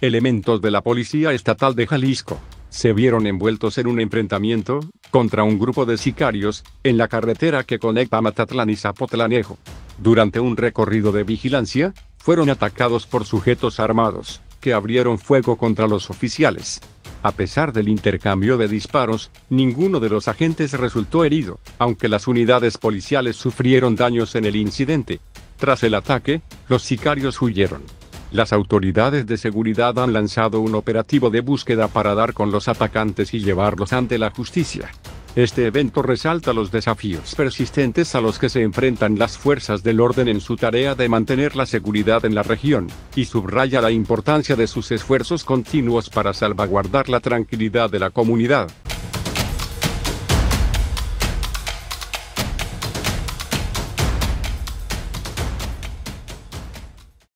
elementos de la Policía Estatal de Jalisco se vieron envueltos en un enfrentamiento contra un grupo de sicarios en la carretera que conecta Matatlán y Zapotlanejo. Durante un recorrido de vigilancia, fueron atacados por sujetos armados, que abrieron fuego contra los oficiales. A pesar del intercambio de disparos, ninguno de los agentes resultó herido, aunque las unidades policiales sufrieron daños en el incidente. Tras el ataque, los sicarios huyeron. Las autoridades de seguridad han lanzado un operativo de búsqueda para dar con los atacantes y llevarlos ante la justicia. Este evento resalta los desafíos persistentes a los que se enfrentan las fuerzas del orden en su tarea de mantener la seguridad en la región, y subraya la importancia de sus esfuerzos continuos para salvaguardar la tranquilidad de la comunidad.